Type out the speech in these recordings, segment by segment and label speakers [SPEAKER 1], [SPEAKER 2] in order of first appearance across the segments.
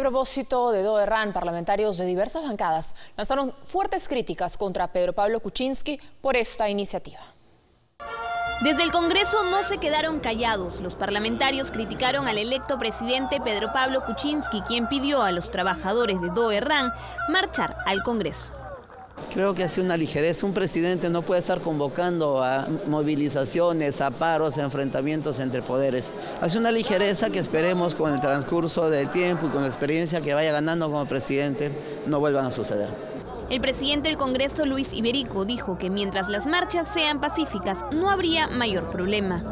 [SPEAKER 1] A propósito de Doerran, parlamentarios de diversas bancadas lanzaron fuertes críticas contra Pedro Pablo Kuczynski por esta iniciativa.
[SPEAKER 2] Desde el Congreso no se quedaron callados. Los parlamentarios criticaron al electo presidente Pedro Pablo Kuczynski, quien pidió a los trabajadores de Doerran marchar al Congreso.
[SPEAKER 3] Creo que hace una ligereza. Un presidente no puede estar convocando a movilizaciones, a paros, a enfrentamientos entre poderes. Hace una ligereza que esperemos con el transcurso del tiempo y con la experiencia que vaya ganando como presidente no vuelvan a suceder.
[SPEAKER 2] El presidente del Congreso, Luis Iberico, dijo que mientras las marchas sean pacíficas no habría mayor problema.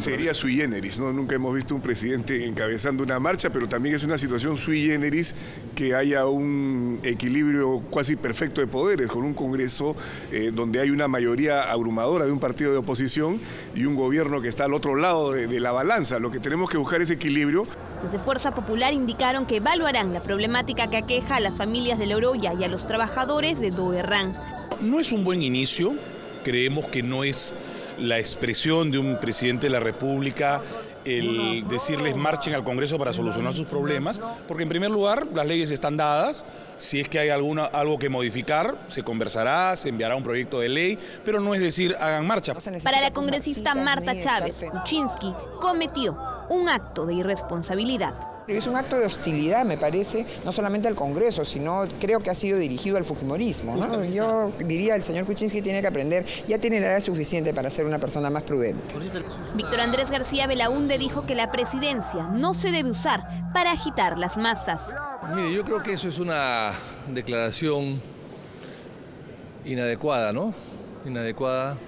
[SPEAKER 4] Sería sui generis, ¿no? Nunca hemos visto un presidente encabezando una marcha, pero también es una situación sui generis que haya un equilibrio casi perfecto de poderes, con un Congreso eh, donde hay una mayoría abrumadora de un partido de oposición y un gobierno que está al otro lado de, de la balanza. Lo que tenemos que buscar es equilibrio.
[SPEAKER 2] Desde Fuerza Popular indicaron que evaluarán la problemática que aqueja a las familias de La Oroya y a los trabajadores de Doerran.
[SPEAKER 5] No es un buen inicio, creemos que no es la expresión de un presidente de la República el decirles marchen al Congreso para solucionar sus problemas, porque en primer lugar las leyes están dadas, si es que hay alguna, algo que modificar, se conversará, se enviará un proyecto de ley, pero no es decir hagan marcha.
[SPEAKER 2] Para la congresista Marta Chávez, Kuczynski cometió un acto de irresponsabilidad.
[SPEAKER 6] Es un acto de hostilidad, me parece, no solamente al Congreso, sino creo que ha sido dirigido al Fujimorismo. ¿no? Yo diría, el señor Kuczynski tiene que aprender, ya tiene la edad suficiente para ser una persona más prudente.
[SPEAKER 2] Víctor Andrés García Belaúnde dijo que la presidencia no se debe usar para agitar las masas.
[SPEAKER 7] Mire, yo creo que eso es una declaración inadecuada, ¿no? Inadecuada.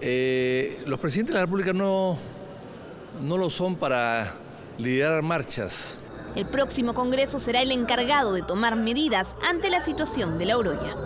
[SPEAKER 7] Eh, los presidentes de la República no, no lo son para liderar marchas.
[SPEAKER 2] El próximo Congreso será el encargado de tomar medidas ante la situación de la Oroya.